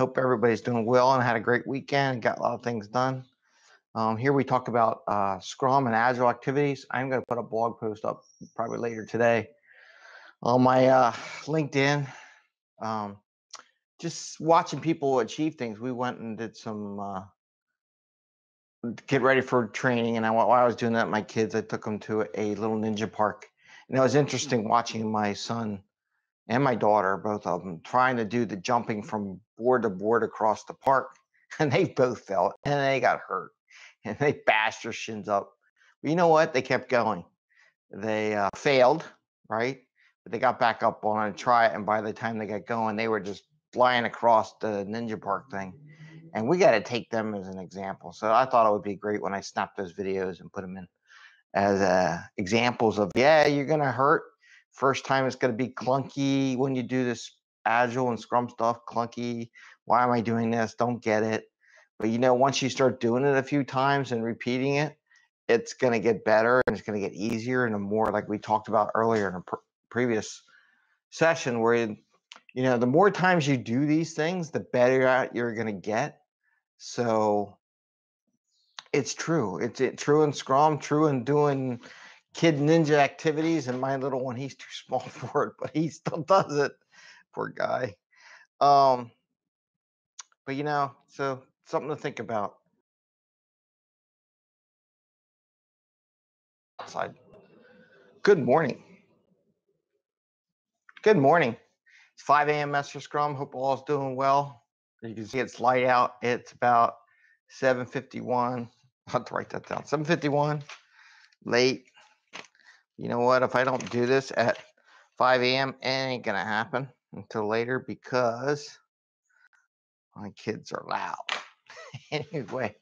Hope everybody's doing well and had a great weekend. Got a lot of things done. Um, here we talk about uh, Scrum and Agile activities. I'm going to put a blog post up probably later today on my uh, LinkedIn. Um, just watching people achieve things. We went and did some uh, get ready for training, and I, while I was doing that, my kids I took them to a little ninja park, and it was interesting watching my son and my daughter, both of them, trying to do the jumping from board to board across the park. And they both fell and they got hurt and they bashed their shins up. But you know what? They kept going. They uh, failed, right? But they got back up on it and try it. And by the time they got going, they were just flying across the ninja park thing. And we got to take them as an example. So I thought it would be great when I snapped those videos and put them in as uh, examples of, yeah, you're going to hurt First time it's going to be clunky when you do this agile and scrum stuff, clunky. Why am I doing this? Don't get it. But you know, once you start doing it a few times and repeating it, it's going to get better and it's going to get easier and the more like we talked about earlier in a pr- previous session where you, you know the more times you do these things the better you're going to get so it's true it's it, true in scrum true in doing kid ninja activities, and my little one, he's too small for it, but he still does it. Poor guy. Um, but you know, so something to think about. Outside. Good morning. Good morning. It's 5 a.m. Master Scrum. Hope all is doing well. You can see it's light out. It's about 7:51. I have to write that down. 7:51. Late you know what? If I don't do this at 5 a.m., it ain't going to happen until later because my kids are loud. anyway,